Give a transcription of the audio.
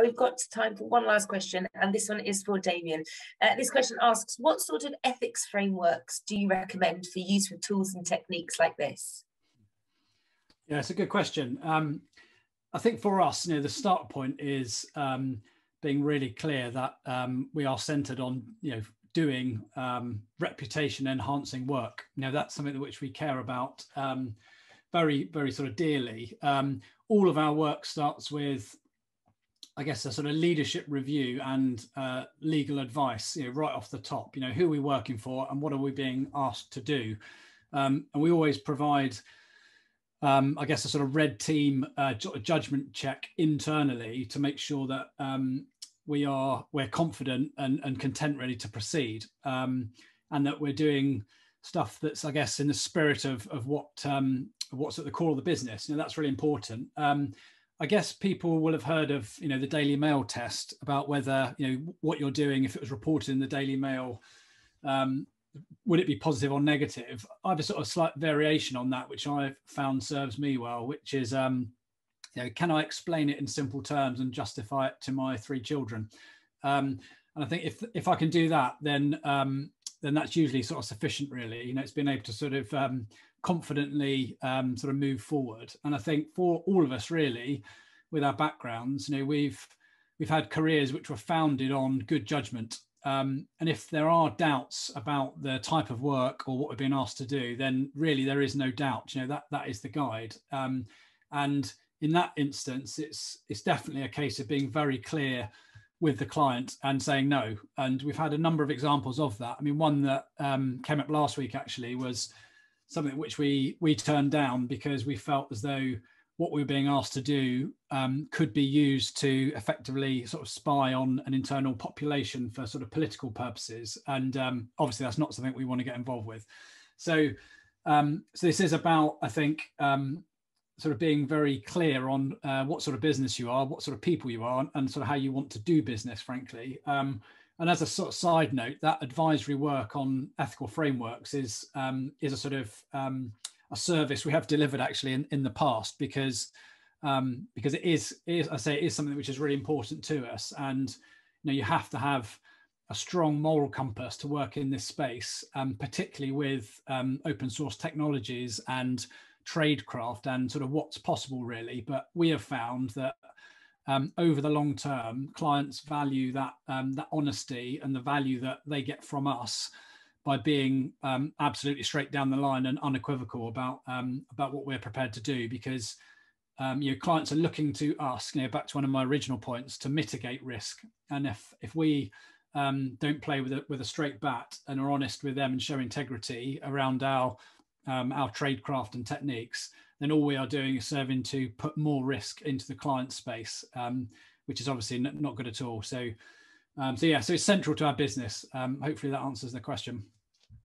We've got time for one last question, and this one is for Damian. Uh, this question asks, what sort of ethics frameworks do you recommend for use with tools and techniques like this? Yeah, it's a good question. Um, I think for us, you know, the start point is um, being really clear that um, we are centered on, you know, doing um, reputation enhancing work. You know, that's something which we care about um, very, very sort of dearly. Um, all of our work starts with I guess a sort of leadership review and uh, legal advice, you know, right off the top. You know, who are we working for and what are we being asked to do? Um, and we always provide, um, I guess, a sort of red team uh, judgment check internally to make sure that um, we are we're confident and, and content, ready to proceed, um, and that we're doing stuff that's, I guess, in the spirit of of what um, what's at the core of the business. You know, that's really important. I guess people will have heard of you know the Daily Mail test about whether you know what you're doing if it was reported in the Daily Mail, um, would it be positive or negative? I have a sort of slight variation on that, which I've found serves me well, which is um, you know can I explain it in simple terms and justify it to my three children? Um, and I think if if I can do that, then um, then that's usually sort of sufficient, really. You know, it's been able to sort of um, confidently um, sort of move forward. And I think for all of us, really, with our backgrounds, you know, we've we've had careers which were founded on good judgment. Um, and if there are doubts about the type of work or what we're being asked to do, then really there is no doubt. You know that that is the guide. Um, and in that instance, it's it's definitely a case of being very clear with the client and saying no. And we've had a number of examples of that. I mean, one that um, came up last week actually was something which we we turned down because we felt as though what we were being asked to do um, could be used to effectively sort of spy on an internal population for sort of political purposes, and um, obviously that's not something we want to get involved with. So, um, so this is about, I think, um, sort of being very clear on uh, what sort of business you are, what sort of people you are, and sort of how you want to do business. Frankly, um, and as a sort of side note, that advisory work on ethical frameworks is um, is a sort of um, a service we have delivered actually in, in the past because um, because it is, it is I say it is something which is really important to us, and you know you have to have a strong moral compass to work in this space, um, particularly with um, open source technologies and tradecraft and sort of what's possible really. But we have found that um, over the long term, clients value that um, that honesty and the value that they get from us by being um, absolutely straight down the line and unequivocal about um, about what we're prepared to do. Because um, you know, clients are looking to us. You know, back to one of my original points to mitigate risk. And if if we um, don't play with a with a straight bat and are honest with them and show integrity around our our tradecraft and techniques, then all we are doing is serving to put more risk into the client space, um, which is obviously not good at all. So, um, so yeah, so it's central to our business. Um, hopefully that answers the question.